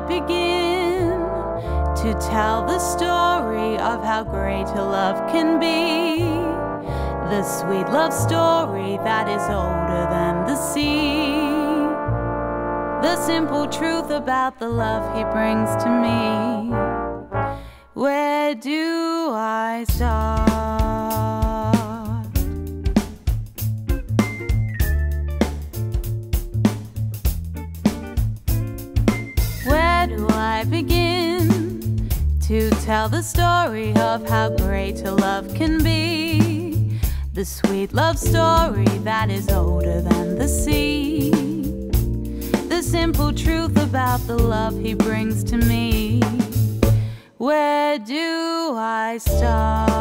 begin to tell the story of how great a love can be? The sweet love story that is older than the sea. The simple truth about the love he brings to me. Where do I start? Tell the story of how great a love can be? The sweet love story that is older than the sea. The simple truth about the love he brings to me. Where do I start?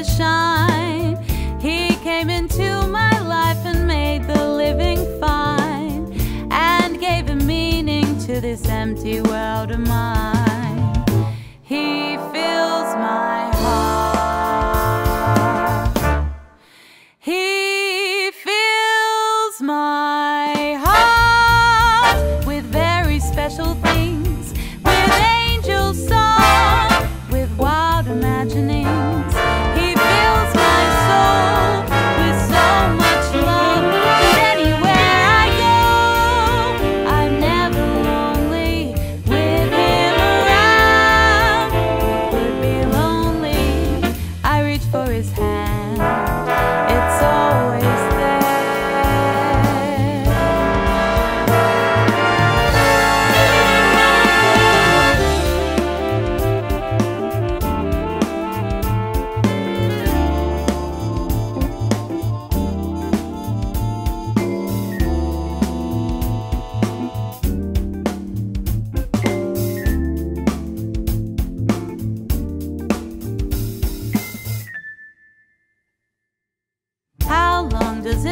Leather shine. He came into my life and made the living fine and gave a meaning to this empty world of mine.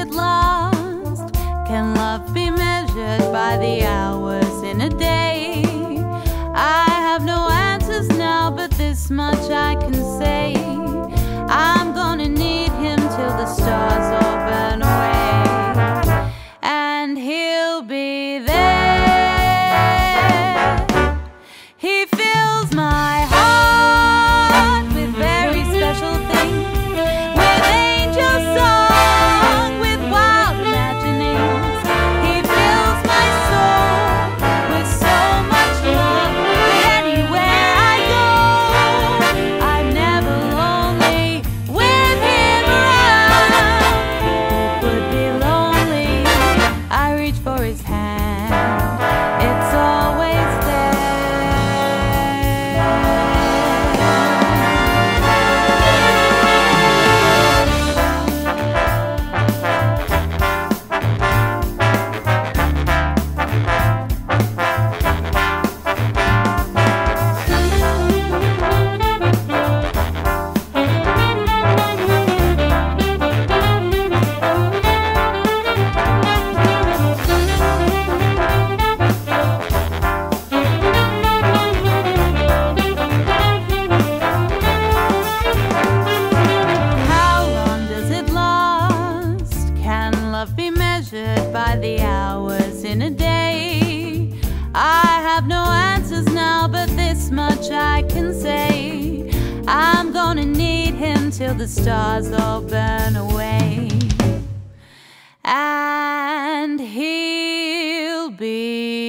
Does last? Can love be measured by the hours in a day? I have no answers now, but this much I can say. By the hours in a day? I have no answers now, but this much I can say. I'm gonna need him till the stars all burn away. And he'll be